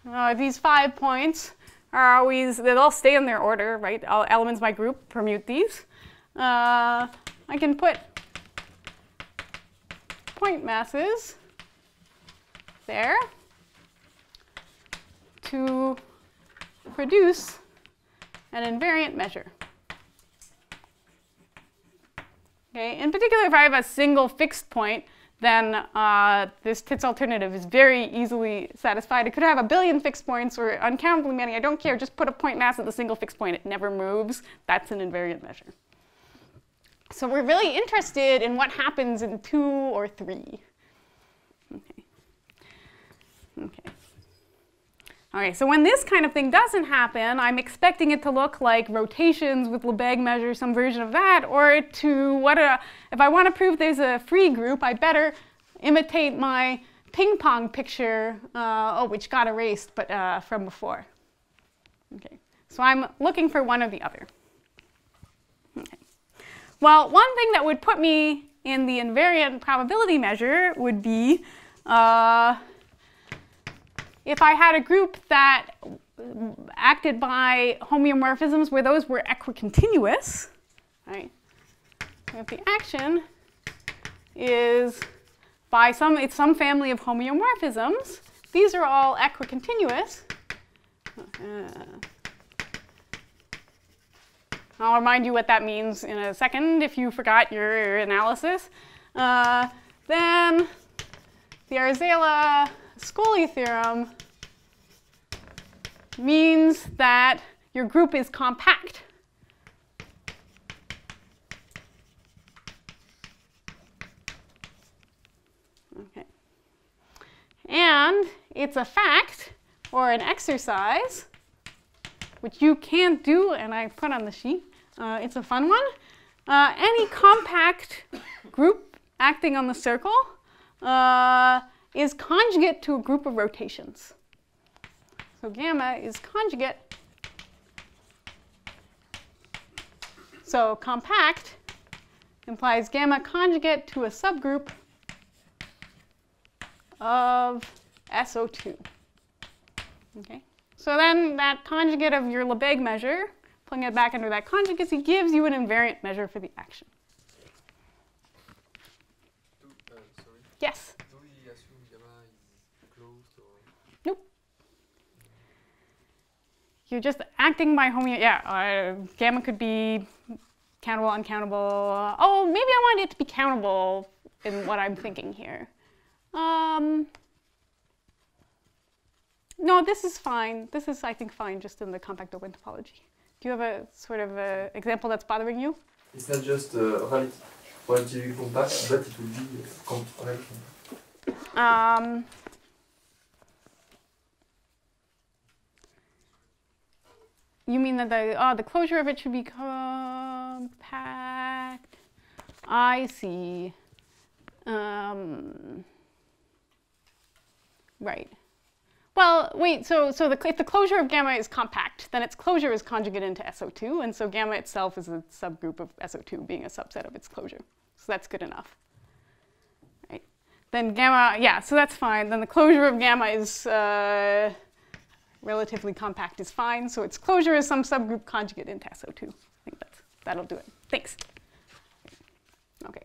uh, these five points are always, they'll all stay in their order, right? All elements of my group permute these. Uh, I can put point masses there to produce an invariant measure. Okay, in particular, if I have a single fixed point, then uh, this Tits alternative is very easily satisfied. It could have a billion fixed points or uncountably many. I don't care. Just put a point mass at the single fixed point. It never moves. That's an invariant measure. So we're really interested in what happens in two or three. Okay. Okay. Okay, so when this kind of thing doesn't happen, I'm expecting it to look like rotations with Lebesgue measure, some version of that, or to what a, if I want to prove there's a free group, I better imitate my ping pong picture, uh, oh, which got erased, but uh, from before. Okay, so I'm looking for one or the other. Okay. Well, one thing that would put me in the invariant probability measure would be uh, if I had a group that acted by homeomorphisms where those were equicontinuous, right? If the action is by some, it's some family of homeomorphisms, these are all equicontinuous. Uh, I'll remind you what that means in a second if you forgot your analysis. Uh, then the Arzela Ascoli theorem means that your group is compact. Okay. And it's a fact or an exercise, which you can't do, and I put on the sheet. Uh, it's a fun one. Uh, any compact group acting on the circle uh, is conjugate to a group of rotations. So gamma is conjugate. So compact implies gamma conjugate to a subgroup of SO2. Okay? So then that conjugate of your Lebesgue measure, plugging it back under that conjugacy, gives you an invariant measure for the action. Uh, sorry. Yes? Do we assume gamma is closed or? Nope. You're just acting by homeo. Yeah, uh, gamma could be countable, uncountable. Oh, maybe I want it to be countable in what I'm thinking here. Um, no, this is fine. This is, I think, fine just in the compact open topology. Do you have a sort of a example that's bothering you? It's not just uh, rel- relatively compact, but it will be compact. Um, you mean that the oh the closure of it should be compact? I see. Um, right. Well, wait. So so the if the closure of gamma is compact, then its closure is conjugate into SO2, and so gamma itself is a subgroup of SO2 being a subset of its closure. So that's good enough Right. then gamma, yeah, so that's fine. Then the closure of gamma is uh, relatively compact is fine. So its closure is some subgroup conjugate into SO2. I think that's, that'll do it. Thanks. Okay.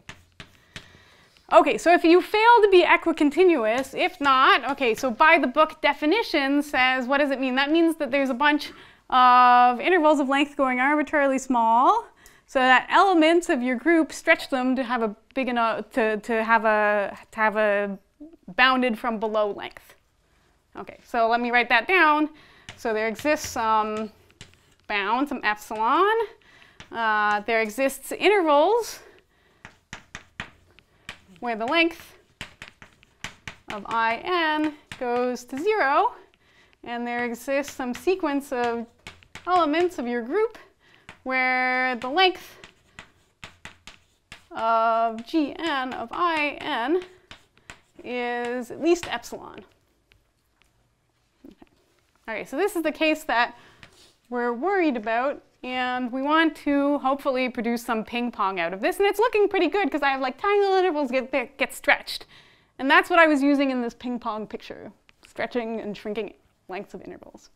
Okay, so if you fail to be equicontinuous, if not, okay, so by the book definition says, what does it mean? That means that there's a bunch of intervals of length going arbitrarily small, so that elements of your group stretch them to have a big enough to, to have a to have a bounded from below length. Okay, so let me write that down. So there exists some bound, some epsilon. Uh, there exists intervals where the length of in goes to zero, and there exists some sequence of elements of your group where the length of gn of in is at least epsilon. All right, so this is the case that we're worried about, and we want to hopefully produce some ping pong out of this, and it's looking pretty good because I have like tiny little intervals get, get stretched. And that's what I was using in this ping pong picture, stretching and shrinking lengths of intervals.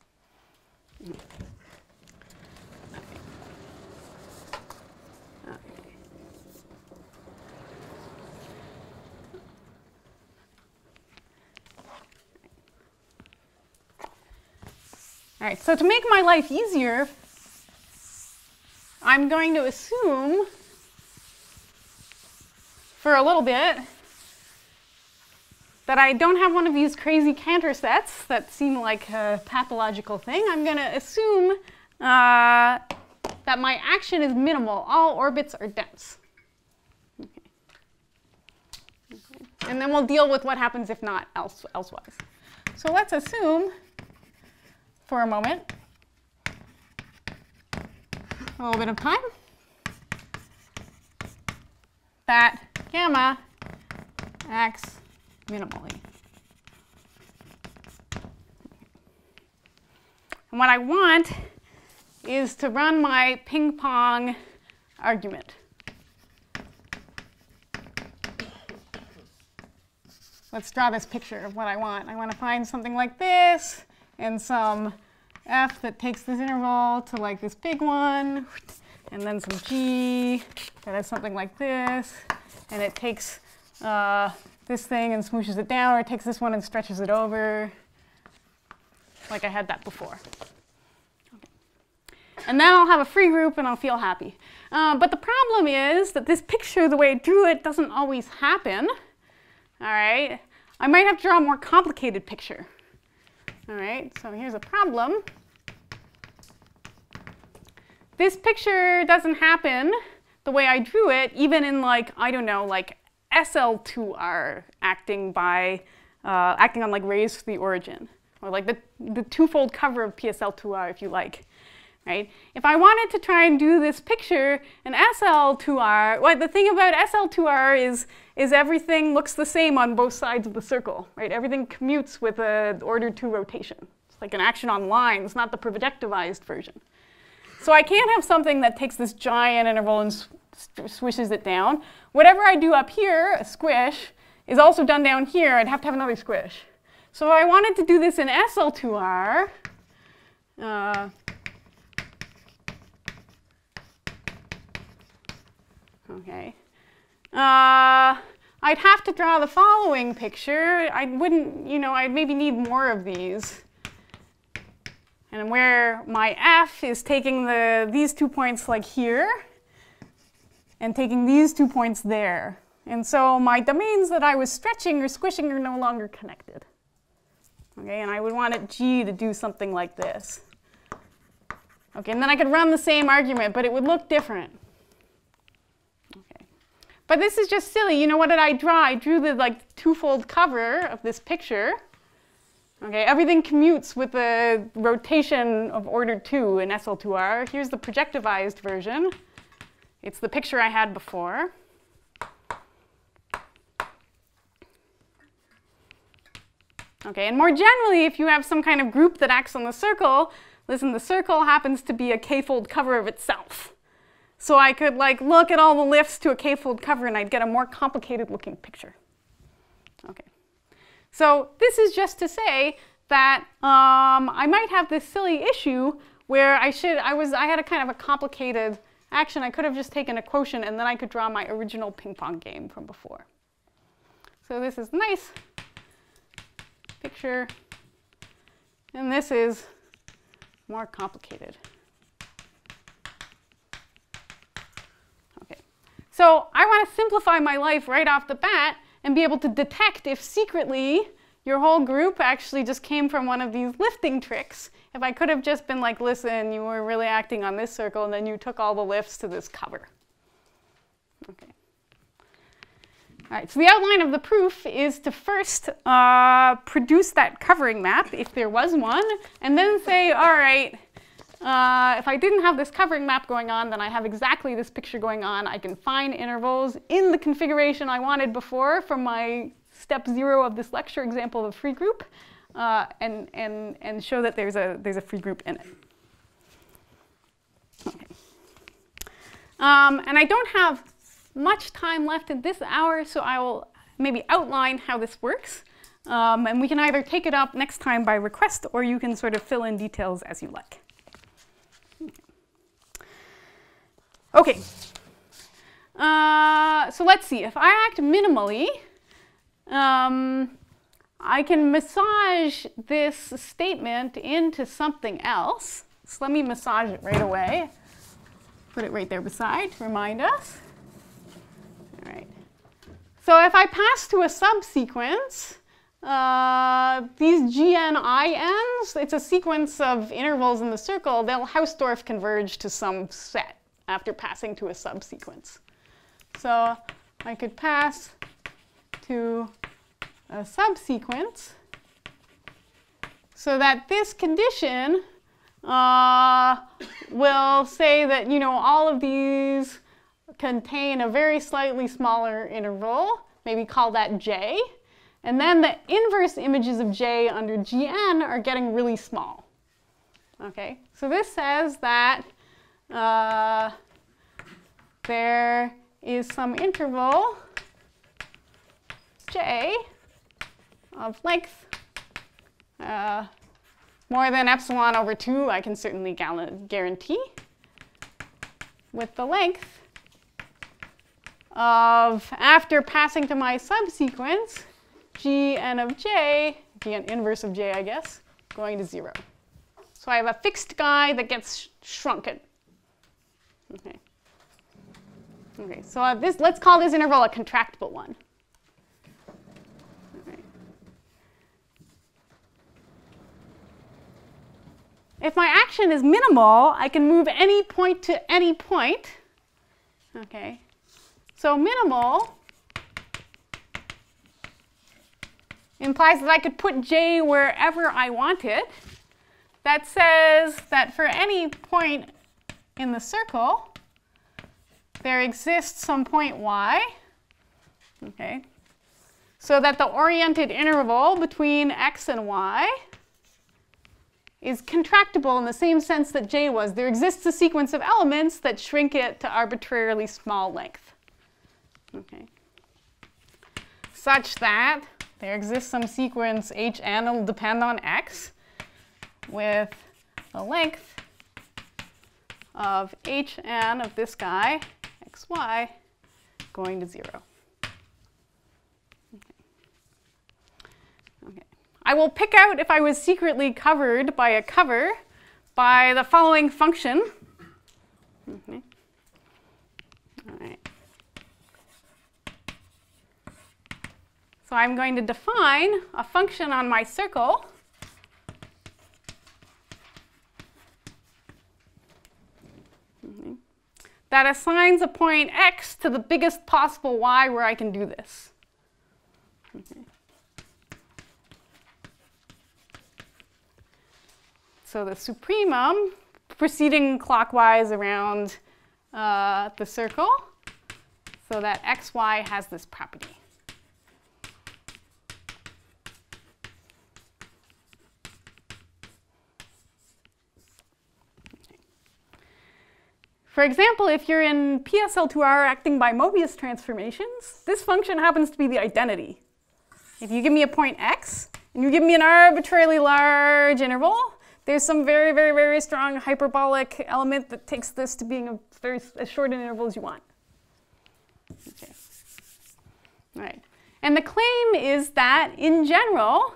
All right, so to make my life easier, I'm going to assume for a little bit that I don't have one of these crazy Cantor sets that seem like a pathological thing. I'm going to assume uh, that my action is minimal. All orbits are dense. Okay. Okay. And then we'll deal with what happens if not else, elsewise. So let's assume for a moment. A little bit of time. That gamma acts minimally. And what I want is to run my ping pong argument. Let's draw this picture of what I want. I want to find something like this and some f that takes this interval to like this big one, and then some g that has something like this, and it takes uh, this thing and smooshes it down, or it takes this one and stretches it over, like I had that before. And then I'll have a free group and I'll feel happy. Uh, but the problem is that this picture, the way I drew it, doesn't always happen. All right, I might have to draw a more complicated picture. All right, so here's a problem. This picture doesn't happen the way I drew it, even in like, I don't know, like SL2R acting by, uh, acting on like rays to the origin, or like the, the twofold cover of PSL2R if you like. Right? If I wanted to try and do this picture in SL2R, well, the thing about SL2R is, is everything looks the same on both sides of the circle, right? Everything commutes with an order two rotation. It's like an action on lines, not the projectivized version. So I can't have something that takes this giant interval and swishes it down. Whatever I do up here, a squish, is also done down here. I'd have to have another squish. So if I wanted to do this in SL2R, uh, okay, uh, I'd have to draw the following picture. I wouldn't, you know, I'd maybe need more of these. And where my f is taking the, these two points like here and taking these two points there. And so my domains that I was stretching or squishing are no longer connected. Okay, and I would want it g to do something like this. Okay, and then I could run the same argument, but it would look different. But this is just silly. You know, what did I draw? I drew the like twofold cover of this picture. Okay, everything commutes with the rotation of order 2 in SL2R. Here's the projectivized version. It's the picture I had before. Okay, and more generally, if you have some kind of group that acts on the circle, listen, the circle happens to be a k-fold cover of itself. So I could like look at all the lifts to a k-fold cover and I'd get a more complicated looking picture. Okay. So this is just to say that um, I might have this silly issue where I should, I was, I had a kind of a complicated action. I could have just taken a quotient and then I could draw my original ping pong game from before. So this is nice picture, and this is more complicated. Okay, so I want to simplify my life right off the bat and be able to detect if secretly your whole group actually just came from one of these lifting tricks. If I could have just been like, listen, you were really acting on this circle and then you took all the lifts to this cover. Okay. All right, so the outline of the proof is to first uh, produce that covering map, if there was one, and then say, all right, uh, if I didn't have this covering map going on, then I have exactly this picture going on. I can find intervals in the configuration I wanted before from my step zero of this lecture example of a free group uh, and, and, and show that there's a, there's a free group in it. Um, and I don't have much time left in this hour, so I will maybe outline how this works. Um, and we can either take it up next time by request or you can sort of fill in details as you like. Okay. Uh, so let's see. If I act minimally, um, I can massage this statement into something else. So let me massage it right away. Put it right there beside to remind us. All right. So if I pass to a subsequence, uh, these GNINs, it's a sequence of intervals in the circle, they'll Hausdorff converge to some set after passing to a subsequence. So I could pass to a subsequence so that this condition uh, will say that, you know, all of these contain a very slightly smaller interval, maybe call that J, and then the inverse images of J under Gn are getting really small. Okay, so this says that uh, there is some interval J of length uh, more than epsilon over 2, I can certainly guarantee, with the length of, after passing to my subsequence, gn of j, gn inverse of j, I guess, going to 0. So I have a fixed guy that gets sh shrunken. Okay. Okay, so uh, this, let's call this interval a contractible one. If my action is minimal, I can move any point to any point. Okay. So minimal implies that I could put j wherever I want it. That says that for any point in the circle, there exists some point y. Okay. So that the oriented interval between x and y is contractible in the same sense that J was. There exists a sequence of elements that shrink it to arbitrarily small length. Okay. Such that there exists some sequence Hn will depend on x with a length of Hn of this guy, xy, going to 0. I will pick out if I was secretly covered by a cover by the following function. Mm-hmm. All right. So I'm going to define a function on my circle that assigns a point x to the biggest possible y where I can do this. Okay. So the supremum proceeding clockwise around uh, the circle so that xy has this property. For example, if you're in PSL2R acting by Mobius transformations, this function happens to be the identity. If you give me a point x, and you give me an arbitrarily large interval, there's some very, very, very strong hyperbolic element that takes this to being a very as short an interval as you want. Okay. All right. And the claim is that, in general,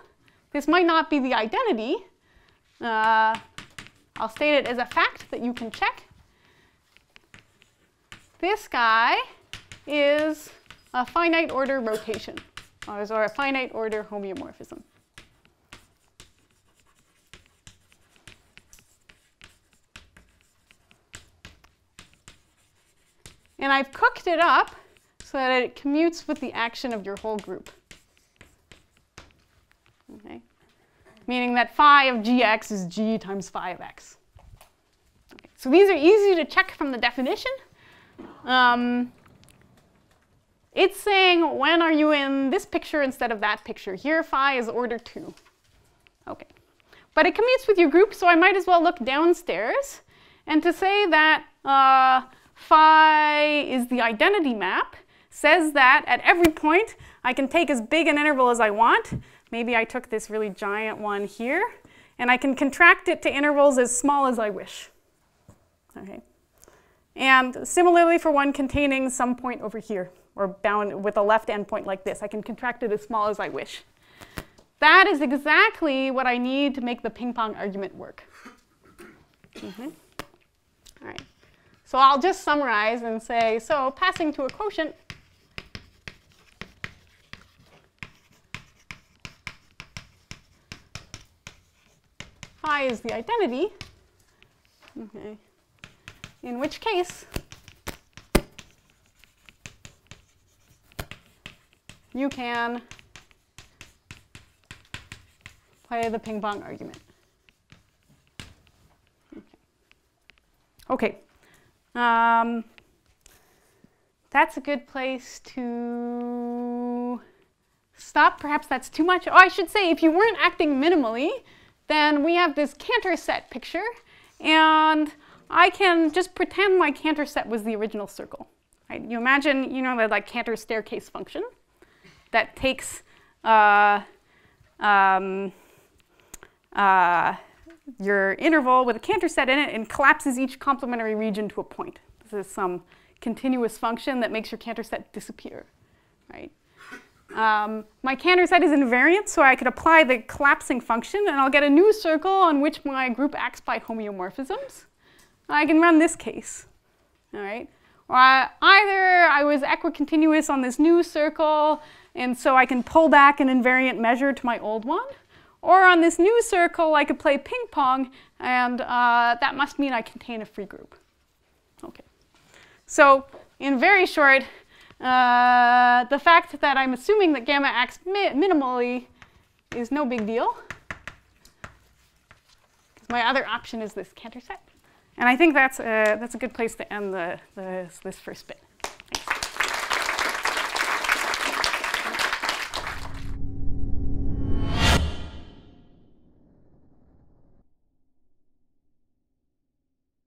this might not be the identity. Uh, I'll state it as a fact that you can check. This guy is a finite order rotation, or a finite order homeomorphism. And I've cooked it up so that it commutes with the action of your whole group. Okay? Meaning that phi of gx is g times phi of x. Okay. So these are easy to check from the definition. Um, it's saying when are you in this picture instead of that picture. Here phi is order 2. Okay. But it commutes with your group, so I might as well look downstairs. And to say that uh, phi is the identity map, says that at every point I can take as big an interval as I want. Maybe I took this really giant one here, and I can contract it to intervals as small as I wish. Okay. And similarly for one containing some point over here, or bound with a left endpoint like this, I can contract it as small as I wish. That is exactly what I need to make the ping pong argument work. Mhm. All right. So I'll just summarize and say, so passing to a quotient, phi is the identity, okay, in which case you can play the ping pong argument. Okay. Um, that's a good place to stop. Perhaps that's too much. Oh, I should say, if you weren't acting minimally, then we have this Cantor set picture, and I can just pretend my Cantor set was the original circle. Right? You imagine, you know, the like Cantor staircase function that takes uh, um, uh, your interval with a Cantor set in it and collapses each complementary region to a point. This is some continuous function that makes your Cantor set disappear, right? Um, my Cantor set is invariant, so I could apply the collapsing function, and I'll get a new circle on which my group acts by homeomorphisms. I can run this case, all right? Or I, either I was equicontinuous on this new circle, and so I can pull back an invariant measure to my old one, or on this new circle, I could play ping pong, and uh, that must mean I contain a free group. Okay. So, in very short, uh, the fact that I'm assuming that gamma acts mi minimally is no big deal. Because my other option is this Cantor set. And I think that's a, that's a good place to end the, the, this first bit.